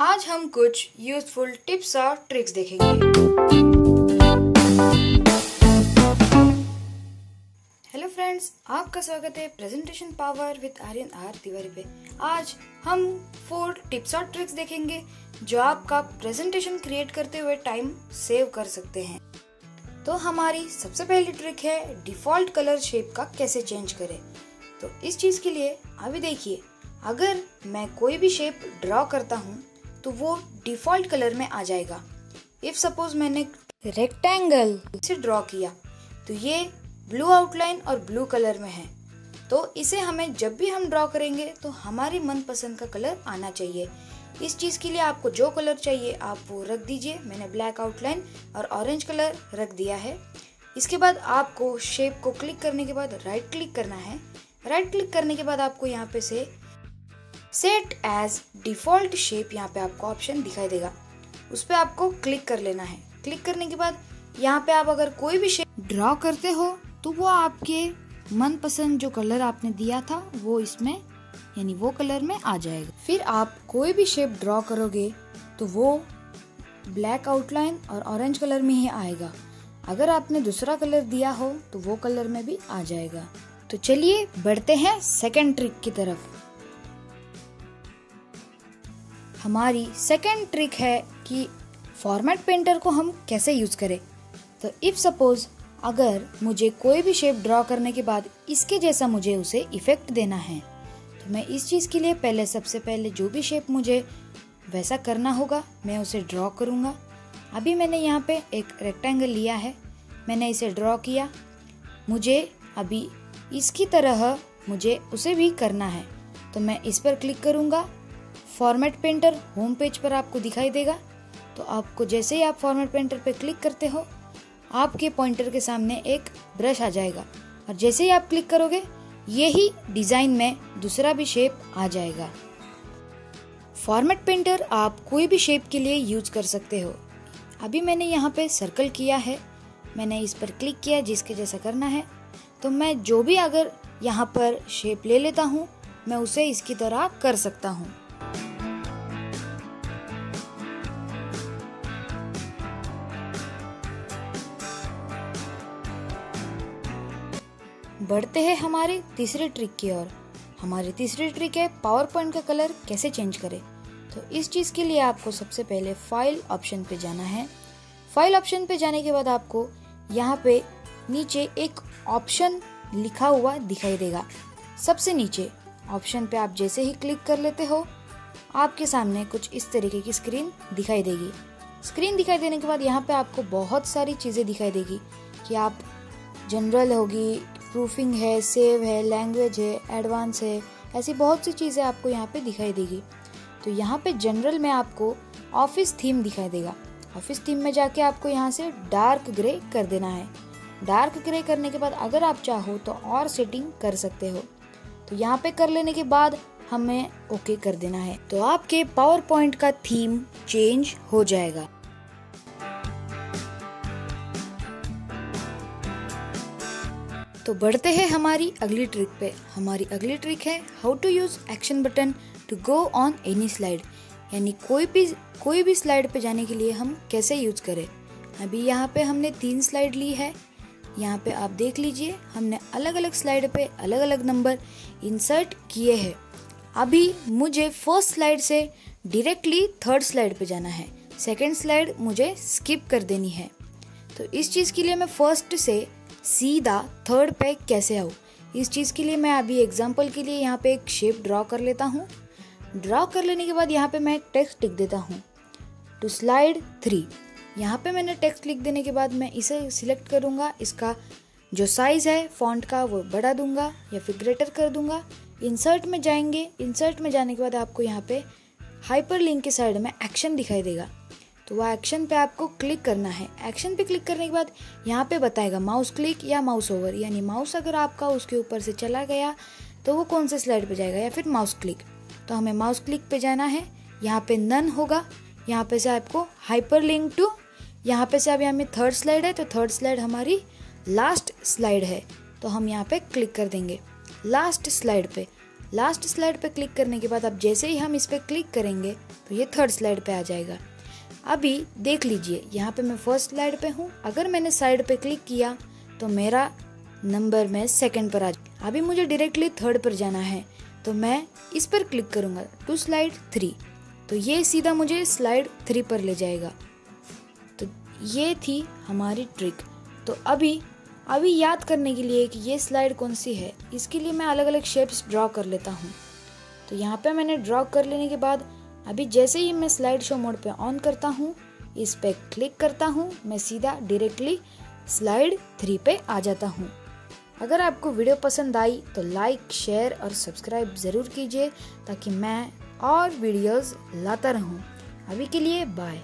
आज हम कुछ यूजफुल टिप्स और ट्रिक्स देखेंगे। हेलो फ्रेंड्स आपका स्वागत है presentation power with Aryan R Tiwari पे। आज हम फोर टिप्स और ट्रिक्स देखेंगे जो आपका प्रेजेंटेशन क्रिएट करते हुए टाइम सेव कर सकते हैं। तो हमारी सबसे पहली ट्रिक है डिफ़ॉल्ट कलर शेप का कैसे चेंज करें। तो इस चीज़ के लिए अभी देखिए, अगर मैं कोई भी शेप ड्रॉ करता हूँ तो वो डिफ़ॉल्ट कलर में आ जाएगा। इफ़ सपोज़ मैंने रेक्टेंगल से ड्रॉ किया तो ये ब्लू आउटलाइन और ब्लू कलर में है। तो इसे हमें जब भी हम ड्रॉ करेंगे तो हमारी मनपसंद का कलर आना चाहिए। इस चीज़ के लिए आपको जो कलर चाहिए, आप वो रख दीजिए। मैंने ब्लैक आउटलाइन और ऑरेंज कलर रख दिया है। इसके बाद आपको शेप को क्लिक करने के बाद राइट क्लिक करना है। राइट क्लिक करने के बाद आपको यहाँ पे से सेट एज डिफ़ॉल्ट शेप यहाँ पे आपको ऑप्शन दिखाई देगा। उस पर आपको क्लिक कर लेना है। क्लिक करने के बाद यहाँ पे आप अगर कोई भी शेप ड्रॉ करते हो तो वो आपके मनपसंद जो कलर आपने दिया था, वो इसमें, यानी वो कलर में आ जाएगा। फिर आप कोई भी शेप ड्रॉ करोगे तो वो ब्लैक आउटलाइन और ऑरेंज कलर में ही आएगा। अगर आपने दूसरा कलर दिया हो तो वो कलर में भी आ जाएगा। तो चलिए, बढ़ते हैं सेकेंड ट्रिक की तरफ़। हमारी सेकेंड ट्रिक है कि फॉर्मेट पेंटर को हम कैसे यूज़ करें। तो इफ़ सपोज़ अगर मुझे कोई भी शेप ड्रॉ करने के बाद इसके जैसा मुझे उसे इफ़ेक्ट देना है तो मैं इस चीज़ के लिए पहले सबसे पहले जो भी शेप मुझे वैसा करना होगा, मैं उसे ड्रॉ करूँगा। अभी मैंने यहाँ पे एक रेक्टेंगल लिया है, मैंने इसे ड्रॉ किया। मुझे अभी इसकी तरह मुझे उसे भी करना है तो मैं इस पर क्लिक करूँगा। फॉर्मेट पेंटर होम पेज पर आपको दिखाई देगा। तो आपको जैसे ही आप फॉर्मेट पेंटर पर क्लिक करते हो, आपके पॉइंटर के सामने एक ब्रश आ जाएगा। और जैसे ही आप क्लिक करोगे, यही डिज़ाइन में दूसरा भी शेप आ जाएगा। फॉर्मेट पेंटर आप कोई भी शेप के लिए यूज़ कर सकते हो। अभी मैंने यहाँ पे सर्कल किया है। मैंने इस पर क्लिक किया जिसके जैसा करना है। तो मैं जो भी अगर यहाँ पर शेप ले लेता हूँ, मैं उसे इसकी तरह कर सकता हूँ। बढ़ते हैं हमारे तीसरे ट्रिक की ओर। हमारी तीसरी ट्रिक है पावर पॉइंट का कलर कैसे चेंज करें? तो इस चीज़ के लिए आपको सबसे पहले फ़ाइल ऑप्शन पे जाना है। फ़ाइल ऑप्शन पे जाने के बाद आपको यहाँ पे नीचे एक ऑप्शन लिखा हुआ दिखाई देगा। सबसे नीचे ऑप्शन पे आप जैसे ही क्लिक कर लेते हो, आपके सामने कुछ इस तरीके की स्क्रीन दिखाई देगी। स्क्रीन दिखाई देने के बाद यहाँ पे आपको बहुत सारी चीज़ें दिखाई देगी कि आप जनरल होगी प्रूफिंग है सेव है लैंग्वेज है एडवांस है, ऐसी बहुत सी चीज़ें आपको यहाँ पे दिखाई देगी। तो यहाँ पे जनरल में आपको ऑफ़िस थीम दिखाई देगा। ऑफ़िस थीम में जाके आपको यहाँ से डार्क ग्रे कर देना है। डार्क ग्रे करने के बाद अगर आप चाहो तो और सेटिंग कर सकते हो। तो यहाँ पे कर लेने के बाद हमें ओके कर देना है। तो आपके पावर पॉइंट का थीम चेंज हो जाएगा। तो बढ़ते हैं हमारी अगली ट्रिक पे। हमारी अगली ट्रिक है how to use action button to go on any slide यानी कोई भी कोई भी स्लाइड पे जाने के लिए हम कैसे यूज़ करें? अभी यहाँ पे हमने तीन स्लाइड ली है। यहाँ पे आप देख लीजिए, हमने अलग अलग स्लाइड पे अलग अलग नंबर इंसर्ट किए हैं। अभी मुझे फ़र्स्ट स्लाइड से डायरेक्टली थर्ड स्लाइड पे जाना है। सेकेंड स्लाइड मुझे स्किप कर देनी है। तो इस चीज़ के लिए मैं फ़र्स्ट से सीधा थर्ड पे कैसे आऊँ? इस चीज़ के लिए मैं अभी एग्ज़ाम्पल के लिए यहाँ पे एक शेप ड्रॉ कर लेता हूँ। ड्रॉ कर लेने के बाद यहाँ पे मैं एक टेक्स्ट लिख देता हूँ। टू स्लाइड थ्री यहाँ पे मैंने टेक्स्ट लिख देने के बाद मैं इसे सिलेक्ट करूँगा। इसका जो साइज़ है फॉन्ट का, वो बढ़ा दूँगा या फिर ग्रेटर कर दूँगा। इंसर्ट में जाएँगे। इंसर्ट में जाने के बाद आपको यहाँ पे हाइपर लिंक के साइड में एक्शन दिखाई देगा। तो वह एक्शन पे आपको क्लिक करना है। एक्शन पे क्लिक करने के बाद यहाँ पे बताएगा माउस क्लिक या माउस ओवर यानी माउस अगर आपका उसके ऊपर से चला गया तो वो कौन से स्लाइड पे जाएगा? या फिर माउस क्लिक तो हमें माउस क्लिक पे जाना है। यहाँ पे नन होगा। यहाँ पे से आपको हाइपर लिंक टू यहाँ पे से अभी हमें थर्ड स्लाइड है। तो थर्ड स्लाइड हमारी लास्ट स्लाइड है। तो हम यहाँ पे क्लिक कर देंगे। लास्ट स्लाइड पे। लास्ट स्लाइड पे क्लिक करने के बाद अब जैसे ही हम इस पर क्लिक करेंगे तो ये थर्ड स्लाइड पे आ जाएगा। अभी देख लीजिए, यहाँ पे मैं फ़र्स्ट स्लाइड पे हूँ। अगर मैंने साइड पे क्लिक किया तो मेरा नंबर में सेकंड पर आ अभी मुझे डायरेक्टली थर्ड पर जाना है। तो मैं इस पर क्लिक करूँगा टू स्लाइड थ्री तो ये सीधा मुझे स्लाइड थ्री पर ले जाएगा। तो ये थी हमारी ट्रिक तो अभी अभी याद करने के लिए कि ये स्लाइड कौन सी है, इसके लिए मैं अलग अलग शेप्स ड्रॉ कर लेता हूँ। तो यहाँ पे मैंने ड्रॉ कर लेने के बाद अभी जैसे ही मैं स्लाइड शो मोड पे ऑन करता हूँ, इस पे क्लिक करता हूँ, मैं सीधा डायरेक्टली स्लाइड थ्री पे आ जाता हूँ। अगर आपको वीडियो पसंद आई तो लाइक शेयर और सब्सक्राइब ज़रूर कीजिए ताकि मैं और वीडियोस लाता रहूँ। अभी के लिए बाय